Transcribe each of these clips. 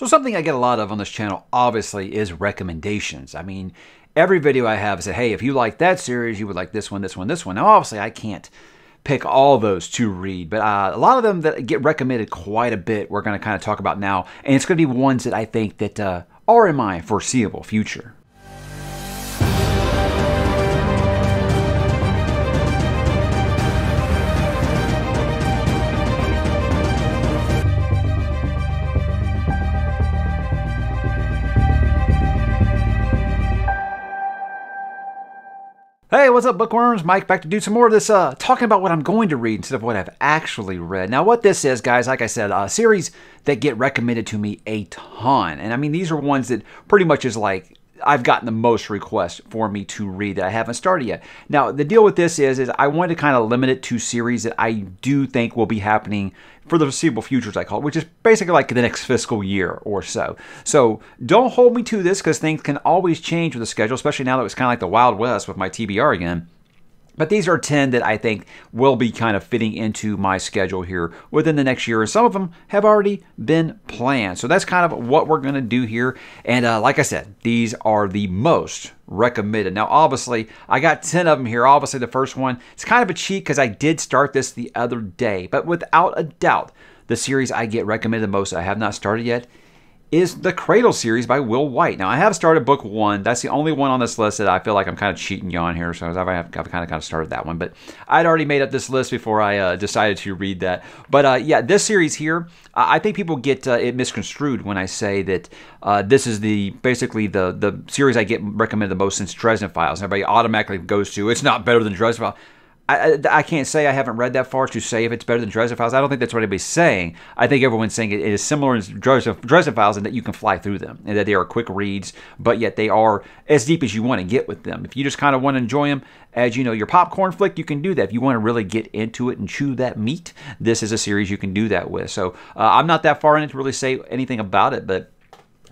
So something I get a lot of on this channel obviously is recommendations. I mean, every video I have said, hey, if you like that series, you would like this one, this one, this one. Now, obviously, I can't pick all those to read, but uh, a lot of them that get recommended quite a bit, we're going to kind of talk about now, and it's going to be ones that I think that uh, are in my foreseeable future. Hey, what's up, bookworms? Mike back to do some more of this, uh, talking about what I'm going to read instead of what I've actually read. Now, what this is, guys, like I said, a series that get recommended to me a ton. And I mean, these are ones that pretty much is like I've gotten the most requests for me to read that I haven't started yet. Now, the deal with this is, is I want to kind of limit it to series that I do think will be happening for the foreseeable future, as I call it, which is basically like the next fiscal year or so. So don't hold me to this because things can always change with the schedule, especially now that it's kind of like the Wild West with my TBR again. But these are 10 that I think will be kind of fitting into my schedule here within the next year. And some of them have already been planned. So that's kind of what we're going to do here. And uh, like I said, these are the most recommended. Now, obviously, I got 10 of them here. Obviously, the first one, it's kind of a cheat because I did start this the other day. But without a doubt, the series I get recommended the most I have not started yet is the Cradle series by Will Wight. Now, I have started book one. That's the only one on this list that I feel like I'm kind of cheating you on here. So I've, I've kind of kind of started that one. But I'd already made up this list before I uh, decided to read that. But uh, yeah, this series here, I think people get uh, it misconstrued when I say that uh, this is the basically the the series I get recommended the most since Dresden Files. Everybody automatically goes to it's not better than Dresden Files. I, I, can't say I haven't read that far to say if it's better than Dresden Files. I don't think that's what anybody's saying. I think everyone's saying it is similar to Dresden, Dresden Files in that you can fly through them and that they are quick reads, but yet they are as deep as you want to get with them. If you just kind of want to enjoy them as you know your popcorn flick, you can do that. If you want to really get into it and chew that meat, this is a series you can do that with. So uh, I'm not that far in it to really say anything about it, but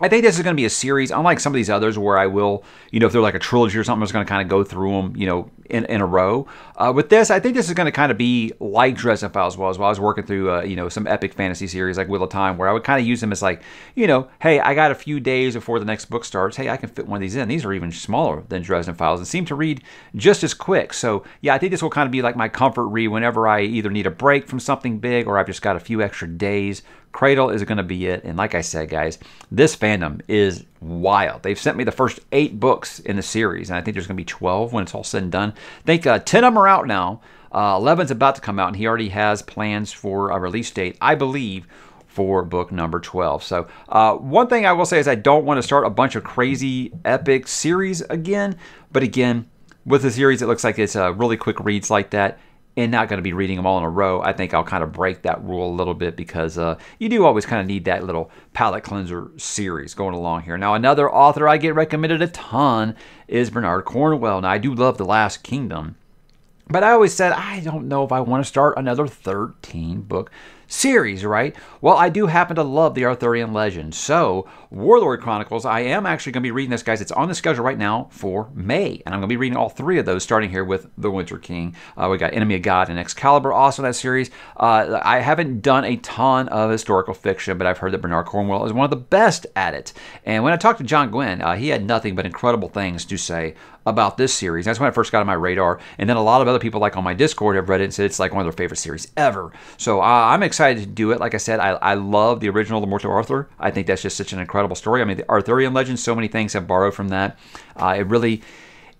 I think this is going to be a series, unlike some of these others where I will, you know, if they're like a trilogy or something, I'm just going to kind of go through them, you know, in, in a row. Uh, with this, I think this is going to kind of be like Dresden Files was while I was working through, uh, you know, some epic fantasy series like Wheel of Time, where I would kind of use them as like, you know, hey, I got a few days before the next book starts. Hey, I can fit one of these in. These are even smaller than Dresden Files and seem to read just as quick. So, yeah, I think this will kind of be like my comfort read whenever I either need a break from something big or I've just got a few extra days Cradle is going to be it. And like I said, guys, this fandom is wild. They've sent me the first eight books in the series, and I think there's going to be 12 when it's all said and done. I think uh, 10 of them are out now. Uh, 11's about to come out, and he already has plans for a release date, I believe, for book number 12. So, uh, one thing I will say is I don't want to start a bunch of crazy epic series again, but again, with the series, it looks like it's uh, really quick reads like that and not going to be reading them all in a row, I think I'll kind of break that rule a little bit because uh, you do always kind of need that little palate cleanser series going along here. Now, another author I get recommended a ton is Bernard Cornwell. Now, I do love The Last Kingdom, but I always said I don't know if I want to start another 13 book series, right? Well, I do happen to love the Arthurian legend. So, Warlord Chronicles, I am actually going to be reading this, guys. It's on the schedule right now for May. And I'm going to be reading all three of those, starting here with The Winter King. Uh, we got Enemy of God and Excalibur, also in that series. Uh, I haven't done a ton of historical fiction, but I've heard that Bernard Cornwell is one of the best at it. And when I talked to John Gwynne, uh, he had nothing but incredible things to say about this series. That's when I first got on my radar. And then a lot of other people, like on my Discord, have read it and said it's like one of their favorite series ever. So uh, I'm excited to do it. Like I said, I, I love the original The Morte d'Arthur. I think that's just such an incredible story. I mean, the Arthurian legend, so many things have borrowed from that. Uh, it really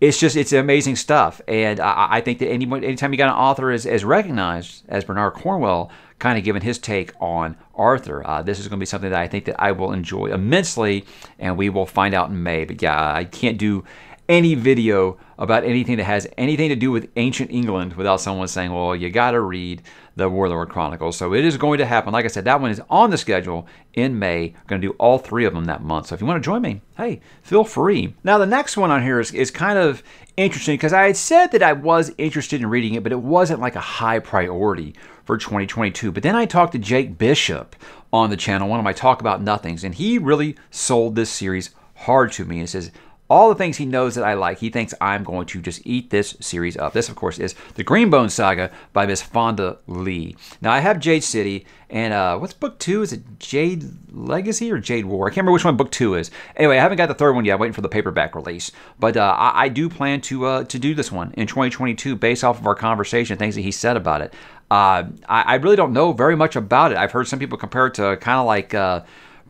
it's just it's amazing stuff and I, I, think that anyone anytime you got an author as, as recognized as bernard cornwell kind of giving his take on arthur uh, this is going to be something that i think that i will enjoy immensely and we will find out in may but yeah i can't do any video about anything that has anything to do with ancient England without someone saying, well, you got to read the Warlord Chronicles. So it is going to happen. Like I said, that one is on the schedule in May. I'm going to do all three of them that month. So if you want to join me, hey, feel free. Now, the next one on here is, is kind of interesting because I had said that I was interested in reading it, but it wasn't like a high priority for 2022. But then I talked to Jake Bishop on the channel, one of my Talk About Nothings, and he really sold this series hard to me. It says, all the things he knows that I like. He thinks I'm going to just eat this series up. This, of course, is the Greenbone Saga by Miss Fonda Lee. Now, I have Jade City, and uh, what's book two? Is it Jade Legacy or Jade War? I can't remember which one book two is. Anyway, I haven't got the third one yet. I'm waiting for the paperback release. But uh, I, I, do plan to uh, to do this one in 2022 based off of our conversation, things that he said about it. Uh, I, I, really don't know very much about it. I've heard some people compare it to kind of like uh,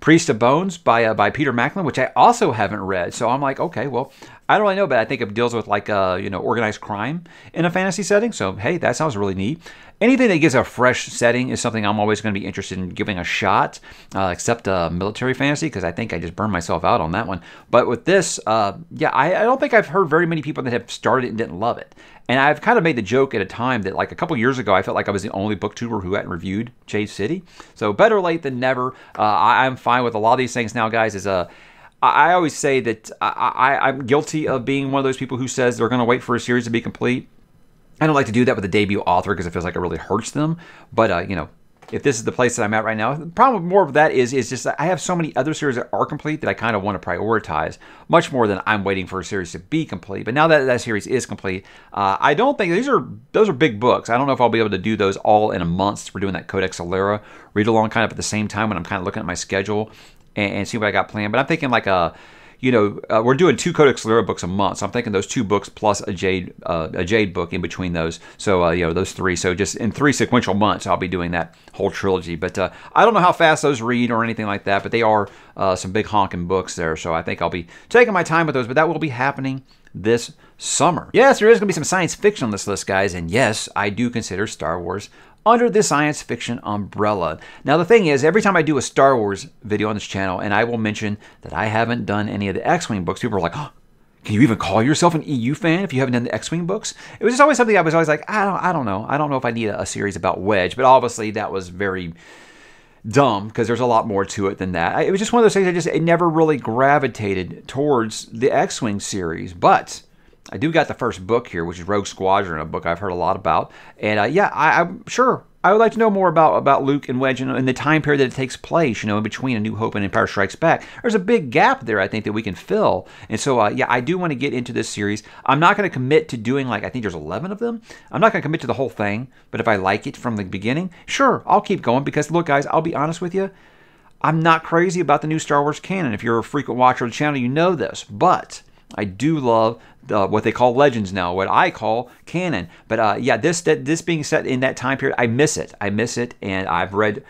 Priest of Bones by uh, by Peter Macklin, which I also haven't read. So I'm like, okay, well, I don't really know, but I think it deals with like uh, you know organized crime in a fantasy setting. So hey, that sounds really neat. Anything that gives a fresh setting is something I'm always going to be interested in giving a shot, uh, except uh, military fantasy, because I think I just burned myself out on that one. But with this, uh, yeah, I, I, don't think I've heard very many people that have started it and didn't love it. And I've kind of made the joke at a time that, like a couple years ago, I felt like I was the only booktuber who hadn't reviewed Jade City. So better late than never. Uh, I, am fine with a lot of these things now, guys. Is a uh, I always say that I, I, I'm guilty of being one of those people who says they're going to wait for a series to be complete. I don't like to do that with a debut author because it feels like it really hurts them. But uh, you know, if this is the place that I'm at right now, the problem more of that is is just that I have so many other series that are complete that I kind of want to prioritize much more than I'm waiting for a series to be complete. But now that that series is complete, uh, I don't think these are those are big books. I don't know if I'll be able to do those all in a month. We're doing that Codex Alera read along kind of at the same time when I'm kind of looking at my schedule and, and see what I got planned. But I'm thinking like a you know, uh, we're doing two Codex Alera books a month. So I'm thinking those two books plus a Jade uh, a Jade book in between those. So uh, you know those three. So just in three sequential months, I'll be doing that whole trilogy. But uh, I don't know how fast those read or anything like that. But they are uh, some big honking books there. So I think I'll be taking my time with those. But that will be happening this summer. Yes, there is going to be some science fiction on this list, guys. And yes, I do consider Star Wars under the science fiction umbrella. Now, the thing is, every time I do a Star Wars video on this channel, and I will mention that I haven't done any of the X Wing books, people are like, oh, can you even call yourself an EU fan if you haven't done the X-wing books? It was just always something I was always like, I don't, I don't know, I don't know if I need a, a series about Wedge, but obviously that was very dumb because there's a lot more to it than that. It was just one of those things I just it never really gravitated towards the X-wing series, but I do got the first book here, which is Rogue Squadron, a book I've heard a lot about. And uh, yeah, I, am sure I would like to know more about, about Luke and Wedge and, and, the time period that it takes place, you know, in between A New Hope and Empire Strikes Back. There's a big gap there, I think, that we can fill. And so, uh, yeah, I do want to get into this series. I'm not going to commit to doing, like, I think there's 11 of them. I'm not going to commit to the whole thing, but if I like it from the beginning, sure, I'll keep going because, look, guys, I'll be honest with you. I'm not crazy about the new Star Wars canon. If you're a frequent watcher of the channel, you know this. But I do love uh, what they call legends now, what I call canon. But uh, yeah, this that, this being set in that time period, I miss it. I miss it, and I've read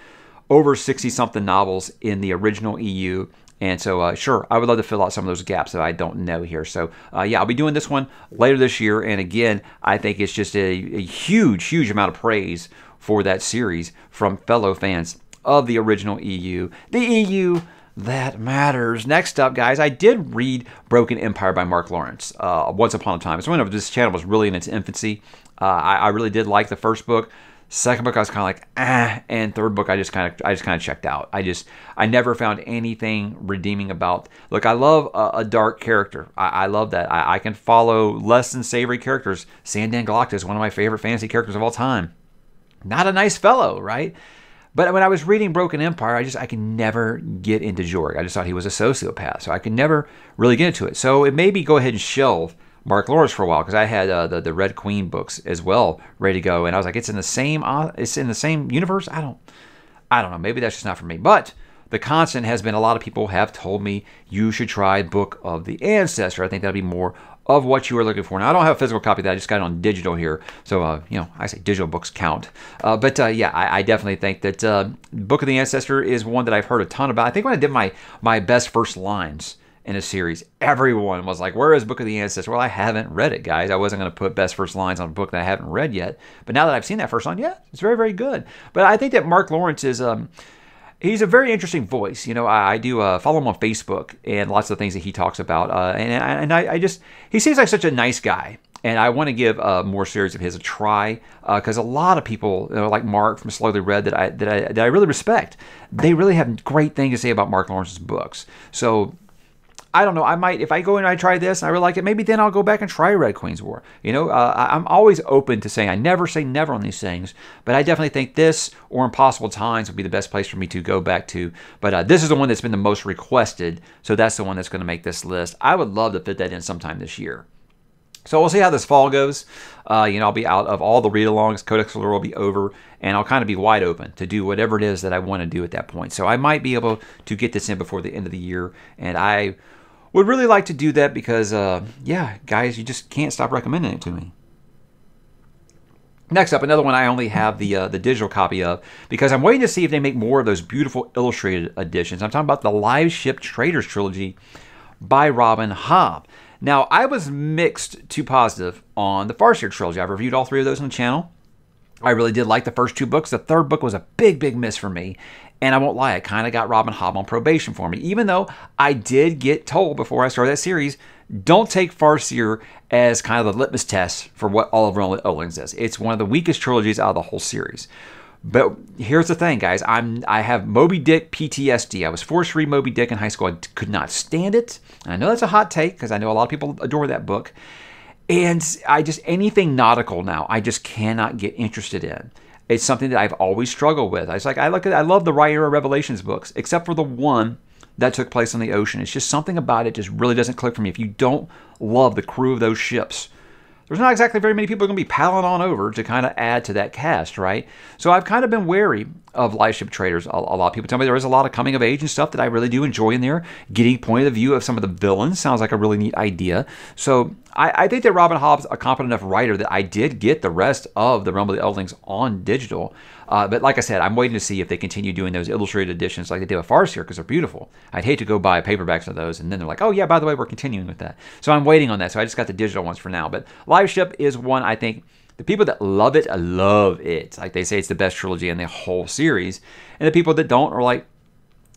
over 60 something novels in the original EU. And so, uh, sure, I would love to fill out some of those gaps that I don't know here. So, uh, yeah, I'll be doing this one later this year. And again, I think it's just a, a huge, huge amount of praise for that series from fellow fans of the original EU. The EU that matters. Next up, guys, I did read Broken Empire by Mark Lawrence uh, once upon a time. It's when this channel was really in its infancy. Uh, I, I, really did like the first book. Second book, I was kind of like, ah, and third book, I just kind of, I just kind of checked out. I just, I never found anything redeeming about. Look, I love a, a dark character. I, I love that. I, I, can follow less than savory characters. Sand dan Glokta, one of my favorite fantasy characters of all time. Not a nice fellow, right? But when I was reading Broken Empire, I just I could never get into Jorg. I just thought he was a sociopath, so I could never really get into it. So it made me go ahead and shelve Mark Lawrence for a while because I had uh, the the Red Queen books as well ready to go, and I was like, it's in the same uh, it's in the same universe. I don't I don't know. Maybe that's just not for me, but. The constant has been a lot of people have told me you should try Book of the Ancestor. I think that'd be more of what you were looking for. Now, I don't have a physical copy of that. I just got it on digital here. So, uh, you know, I say digital books count. Uh, but uh, yeah, I, I, definitely think that uh, Book of the Ancestor is one that I've heard a ton about. I think when I did my, my best first lines in a series, everyone was like, Where is Book of the Ancestor? Well, I haven't read it, guys. I wasn't going to put best first lines on a book that I haven't read yet. But now that I've seen that first line, yeah, it's very, very good. But I think that Mark Lawrence is. Um, he's a very interesting voice. You know, I, I do uh, follow him on Facebook and lots of things that he talks about. Uh, and and I, I, just, he seems like such a nice guy. And I want to give uh, more series of his a try because uh, a lot of people, you know, like Mark from Slowly Read, that I, that I that I really respect, they really have great things to say about Mark Lawrence's books. So I don't know. I might if I go and I try this and I really like it. Maybe then I'll go back and try Red Queen's War. You know, uh, I'm always open to saying I never say never on these things, but I definitely think this or Impossible Times would be the best place for me to go back to. But uh, this is the one that's been the most requested, so that's the one that's going to make this list. I would love to fit that in sometime this year. So we'll see how this fall goes. Uh, you know, I'll be out of all the read-alongs. Codex Alera will be over, and I'll kind of be wide open to do whatever it is that I want to do at that point. So I might be able to get this in before the end of the year, and I would really like to do that because, uh, yeah, guys, you just can't stop recommending it to me. Next up, another one I only have the uh, the digital copy of because I'm waiting to see if they make more of those beautiful illustrated editions. I'm talking about the Liveship Traders trilogy by Robin Hobb. Now, I was mixed to positive on the Farseer trilogy. I've reviewed all three of those on the channel. I really did like the first two books. The third book was a big, big miss for me. And I won't lie, I kind of got Robin Hobb on probation for me, even though I did get told before I started that series, don't take Farseer as kind of the litmus test for what Roland Owens is. It's one of the weakest trilogies out of the whole series. But here's the thing, guys. I'm I have Moby Dick PTSD. I was forced to read Moby Dick in high school. I could not stand it. And I know that's a hot take because I know a lot of people adore that book. And I just anything nautical now, I just cannot get interested in. It's something that I've always struggled with. I was like, I look at I love the Riyria Revelations books, except for the one that took place on the ocean. It's just something about it just really doesn't click for me. If you don't love the crew of those ships, there's not exactly very many people going to be paddling on over to kind of add to that cast, right? So I've kind of been wary of liveship traders. A, a, lot of people tell me there is a lot of coming of age and stuff that I really do enjoy in there. Getting point of view of some of the villains sounds like a really neat idea. So I, I think that Robin Hobb's a competent enough writer that I did get the rest of the Realm of the Elderlings on digital. Uh, but like I said, I'm waiting to see if they continue doing those illustrated editions like they did with Farseer because they're beautiful. I'd hate to go buy paperbacks of those and then they're like, oh yeah, by the way, we're continuing with that. So I'm waiting on that. So I just got the digital ones for now. But Live Ship is one I think the people that love it, love it. Like they say it's the best trilogy in the whole series. And the people that don't are like,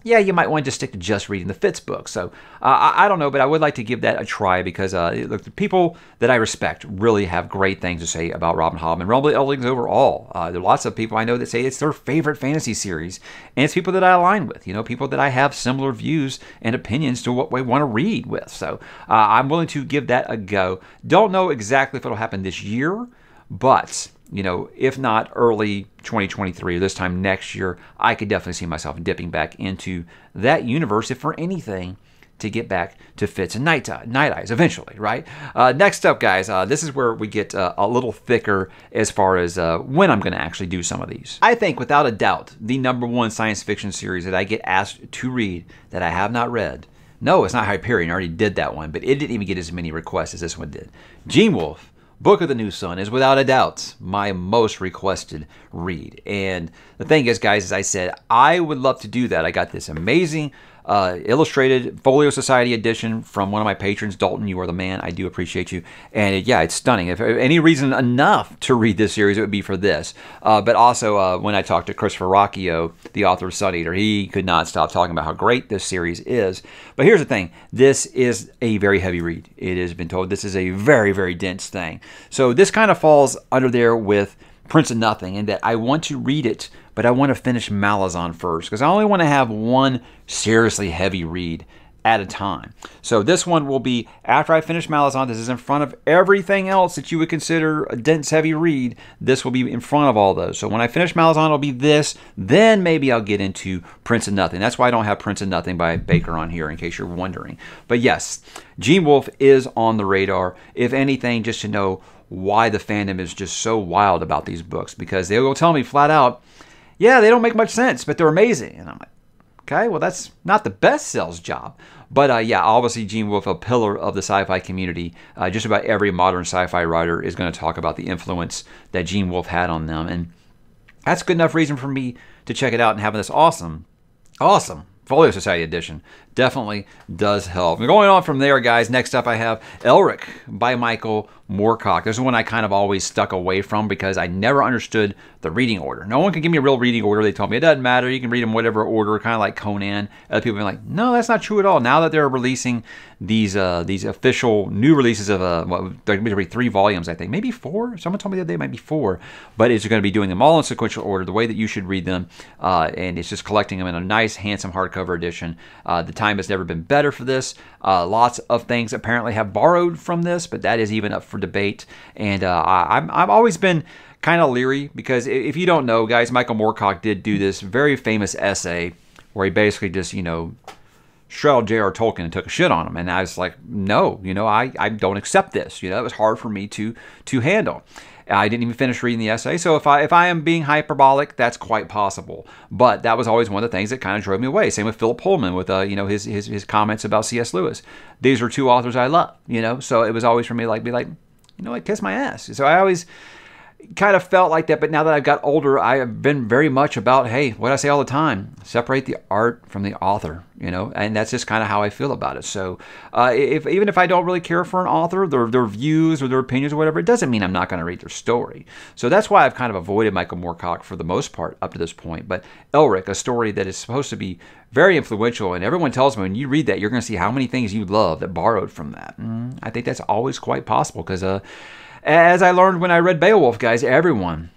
yeah, you might want to just stick to just reading the Fitz book. So uh, I, I, don't know, but I would like to give that a try because uh, look, the people that I respect really have great things to say about Robin Hobb and Realm Elderlings overall. Uh, there are lots of people I know that say it's their favorite fantasy series, and it's people that I align with. You know, people that I have similar views and opinions to what we want to read with. So uh, I'm willing to give that a go. Don't know exactly if it'll happen this year, but you know, if not early 2023 or this time next year, I could definitely see myself dipping back into that universe, if for anything, to get back to Fitz and Night, Night Eyes eventually, right? Uh, next up, guys, uh, this is where we get uh, a little thicker as far as uh, when I'm going to actually do some of these. I think, without a doubt, the number one science fiction series that I get asked to read that I have not read. No, it's not Hyperion. I already did that one, but it didn't even get as many requests as this one did. Gene Wolfe Book of the New Sun is without a doubt my most requested read. And the thing is, guys, as I said, I would love to do that. I got this amazing uh, illustrated Folio Society edition from one of my patrons, Dalton. You are the man. I do appreciate you. And it, yeah, it's stunning. If any reason enough to read this series, it would be for this. Uh, but also, uh, when I talked to Christopher Ruocchio, the author of Sun Eater, he could not stop talking about how great this series is. But here's the thing this is a very heavy read. It has been told this is a very, very dense thing. So this kind of falls under there with Prince of Nothing and that I want to read it, but I want to finish Malazan first because I only want to have one seriously heavy read at a time. So this one will be after I finish Malazan. This is in front of everything else that you would consider a dense, heavy read. This will be in front of all those. So when I finish Malazan, it'll be this. Then maybe I'll get into Prince of Nothing. That's why I don't have Prince of Nothing by Bakker on here, in case you're wondering. But yes, Gene Wolfe is on the radar. If anything, just to know why the fandom is just so wild about these books because they will go tell me flat out, yeah, they don't make much sense, but they're amazing. And I'm like, okay, well, that's not the best sales job. But uh, yeah, obviously, Gene Wolfe, a pillar of the sci fi community. Uh, just about every modern sci fi writer is going to talk about the influence that Gene Wolfe had on them. And that's good enough reason for me to check it out and have this awesome, awesome Folio Society edition definitely does help. And going on from there, guys, next up I have Elric by Michael Moorcock. This is one I kind of always stuck away from because I never understood the reading order. No one can give me a real reading order. They told me it doesn't matter. You can read them whatever order, kind of like Conan. Other people are like, no, that's not true at all. Now that they're releasing these uh, these official new releases of uh, what, they're going to be three volumes, I think, maybe four. Someone told me the other day it might be four, but it's going to be doing them all in sequential order, the way that you should read them, uh, and it's just collecting them in a nice, handsome hardcover edition. Uh, the time has never been better for this. Uh, lots of things apparently have borrowed from this, but that is even up for debate. And uh, I'm, I've always been kind of leery because if you don't know, guys, Michael Moorcock did do this very famous essay where he basically just, you know, shredded J.R. Tolkien and took a shit on him. And I was like, no, you know, I, I don't accept this. You know, it was hard for me to to handle. I didn't even finish reading the essay, so if I if I am being hyperbolic, that's quite possible. But that was always one of the things that kind of drove me away. Same with Philip Pullman with uh, you know his, his his comments about C.S. Lewis. These are two authors I love, you know. So it was always for me like be like, you know, like kiss my ass. So I always kind of felt like that, but now that I've got older, I have been very much about, hey, what I say all the time, separate the art from the author, you know, and that's just kind of how I feel about it. So, uh, if even if I don't really care for an author, their their views or their opinions or whatever, it doesn't mean I'm not going to read their story. So that's why I've kind of avoided Michael Moorcock for the most part up to this point. But Elric, a story that is supposed to be very influential, and everyone tells me when you read that, you're going to see how many things you love that borrowed from that. Mm, I think that's always quite possible because, uh as I learned when I read Beowulf, guys, everyone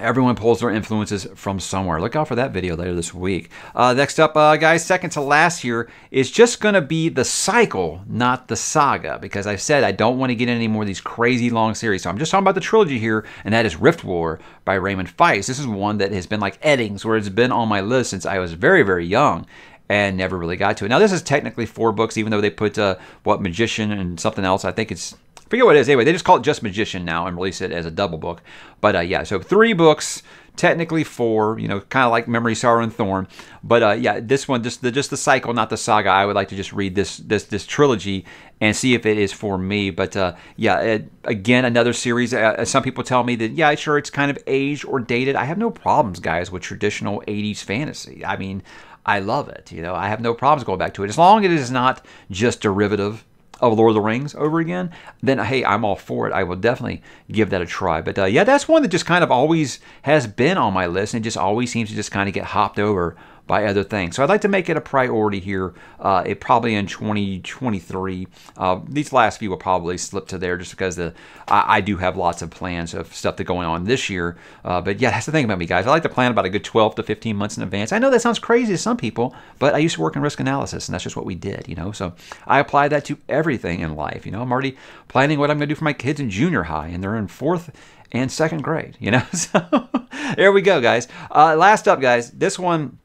Everyone pulls their influences from somewhere. Look out for that video later this week. Uh, next up, uh, guys, second to last here is just going to be the cycle, not the saga, because I've said I don't want to get any more of these crazy long series. So I'm just talking about the trilogy here, and that is Riftwar by Raymond Feist. This is one that has been like Eddings, where it's been on my list since I was very, very young and never really got to it. Now, this is technically four books, even though they put, uh, what, Magician and something else. I think it's forget what it is. Anyway, they just call it Just Magician now and release it as a double book. But uh, yeah, so three books, technically four. You know, kind of like Memory, Sorrow, and Thorn. But uh, yeah, this one just the just the cycle, not the saga. I would like to just read this this this trilogy and see if it is for me. But uh, yeah, it, again, another series. Uh, some people tell me that yeah, sure, it's kind of aged or dated. I have no problems, guys, with traditional '80s fantasy. I mean. I love it. You know, I have no problems going back to it as long as it is not just derivative of Lord of the Rings over again, then hey, I'm all for it. I will definitely give that a try. But uh, yeah, that's one that just kind of always has been on my list and just always seems to just kind of get hopped over by other things. So I'd like to make it a priority here. Uh, it probably in 2023. Uh, these last few will probably slip to there just because the I, I, do have lots of plans of stuff that going on this year. Uh, but yeah, that's the thing about me, guys. I like to plan about a good 12 to 15 months in advance. I know that sounds crazy to some people, but I used to work in risk analysis, and that's just what we did, you know. So I apply that to everything in life. You know, I'm already planning what I'm going to do for my kids in junior high, and they're in fourth and second grade. You know, so there we go, guys. Uh, last up, guys. This one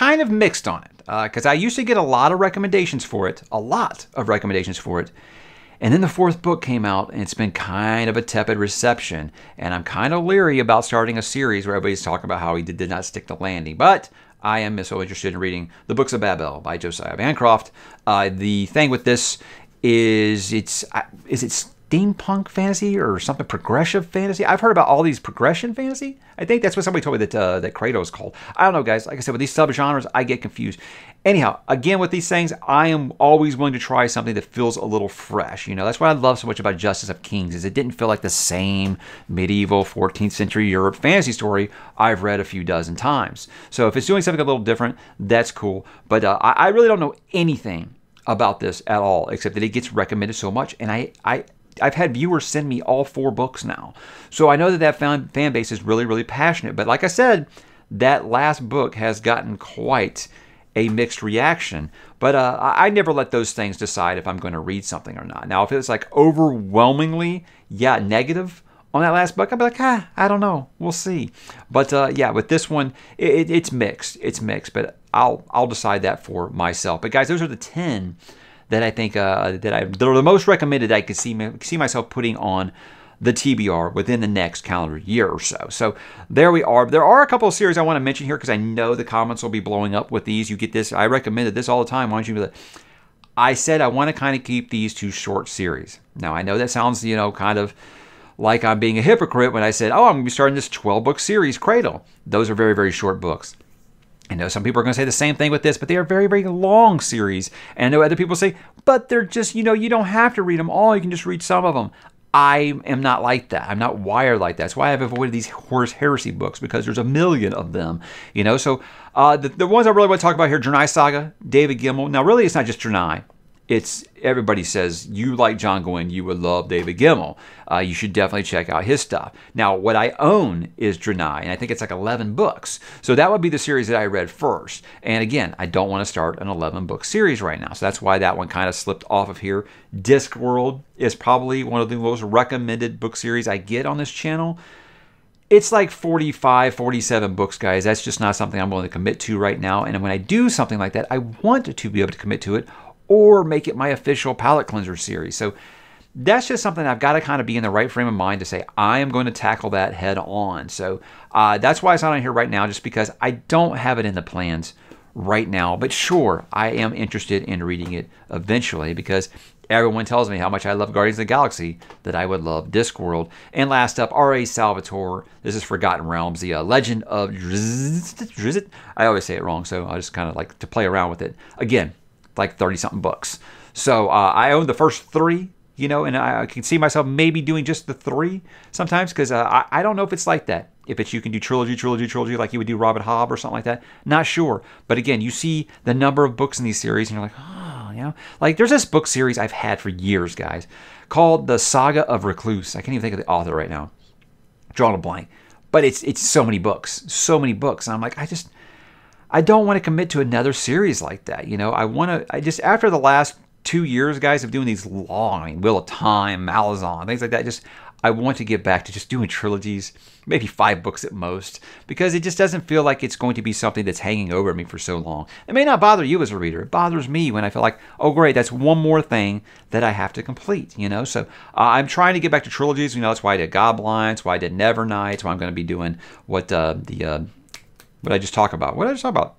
kind of mixed on it because uh, I used to get a lot of recommendations for it, a lot of recommendations for it. And then the fourth book came out, and it's been kind of a tepid reception. And I'm kind of leery about starting a series where everybody's talking about how he did, did not stick the landing. But I am so interested in reading The Books of Babel by Josiah Bancroft. Uh, the thing with this is it's is it steampunk fantasy or something progressive fantasy. I've heard about all these progression fantasy. I think that's what somebody told me that uh, that Kratos called. I don't know, guys. Like I said, with these subgenres, I get confused. Anyhow, again with these things, I am always willing to try something that feels a little fresh. You know, that's what I love so much about Justice of Kings is it didn't feel like the same medieval 14th century Europe fantasy story I've read a few dozen times. So if it's doing something a little different, that's cool. But uh, I, I really don't know anything about this at all, except that it gets recommended so much, and I I I've had viewers send me all four books now. So I know that that fan, fan base is really, really passionate. But like I said, that last book has gotten quite a mixed reaction. But uh, I never let those things decide if I'm going to read something or not. Now, if it's like overwhelmingly, yeah, negative on that last book, I'd be like, ah, I don't know, we'll see. But uh, yeah, with this one, it, it's mixed. It's mixed, but I'll I'll decide that for myself. But guys, those are the ten that I think uh, that I that are the most recommended I could see see myself putting on the TBR within the next calendar year or so. So there we are. There are a couple of series I want to mention here because I know the comments will be blowing up with these. You get this. I recommended this all the time. Why don't you? I said I want to kind of keep these two short series. Now I know that sounds you know kind of like I'm being a hypocrite when I said, oh, I'm going to be starting this 12 book series, Cradle. Those are very, very short books. I know some people are going to say the same thing with this, but they are very, very long series. And I know other people say, but they're just, you know, you don't have to read them all. You can just read some of them. I am not like that. I'm not wired like that. That's why I've avoided these Horus Heresy books because there's a million of them, you know. So uh, the, the ones I really want to talk about here, Drenai Saga, David Gemmell. Now, really, it's not just Drenai. It's everybody says you like John Gwynne, you would love David Gemmell. Uh, you should definitely check out his stuff. Now, what I own is Drenai, and I think it's like 11 books. So that would be the series that I read first. And again, I don't want to start an 11 book series right now. So that's why that one kind of slipped off of here. Discworld is probably one of the most recommended book series I get on this channel it's like 45, 47 books, guys. That's just not something I'm willing to commit to right now. And when I do something like that, I want to be able to commit to it or make it my official palate cleanser series. So that's just something I've got to kind of be in the right frame of mind to say I am going to tackle that head on. So uh, that's why it's not on here right now, just because I don't have it in the plans right now. But sure, I am interested in reading it eventually because everyone tells me how much I love Guardians of the Galaxy that I would love Discworld. And last up, R.A. Salvatore. This is Forgotten Realms, the uh, Legend of Drizzt. I always say it wrong, so I just kind of like to play around with it. Again, like 30 something books. So uh, I own the first three, you know, and I, can see myself maybe doing just the three sometimes because uh, I, I don't know if it's like that. If it's you can do trilogy, trilogy, trilogy, like you would do Robin Hobb or something like that. Not sure. But again, you see the number of books in these series and you're like, oh, you know, like there's this book series I've had for years, guys, called The Saga of Recluce. I can't even think of the author right now. Drawing a blank. But it's it's so many books, so many books. And I'm like, I just I don't want to commit to another series like that. You know, I want to, I just, after the last two years, guys, of doing these long, I mean, Wheel of Time, Malazan, things like that, just, I want to get back to just doing trilogies, maybe five books at most, because it just doesn't feel like it's going to be something that's hanging over me for so long. It may not bother you as a reader. It bothers me when I feel like, oh, great, that's one more thing that I have to complete, you know? So uh, I'm trying to get back to trilogies. You know, that's why I did Goblins, why I did Nevernight, why I'm going to be doing what uh, the, uh, what I just talk about? What did I just talk about?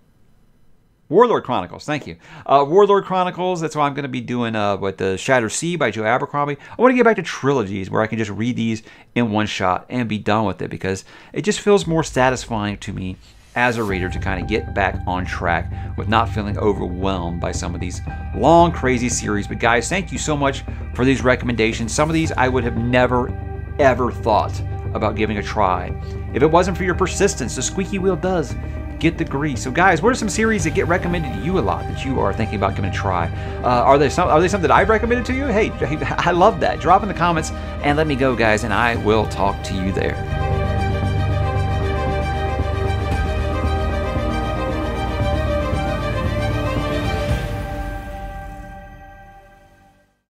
Warlord Chronicles, thank you. Uh, Warlord Chronicles, that's why I'm going to be doing uh, the Shattered Sea by Joe Abercrombie. I want to get back to trilogies where I can just read these in one shot and be done with it because it just feels more satisfying to me as a reader to kind of get back on track with not feeling overwhelmed by some of these long, crazy series. But guys, thank you so much for these recommendations. Some of these I would have never, ever thought about giving a try. If it wasn't for your persistence, the squeaky wheel does get the grease. So, guys, what are some series that get recommended to you a lot that you are thinking about giving a try? Uh, are there some? Are they something that I've recommended to you? Hey, I love that. Drop in the comments and let me go, guys, and I will talk to you there.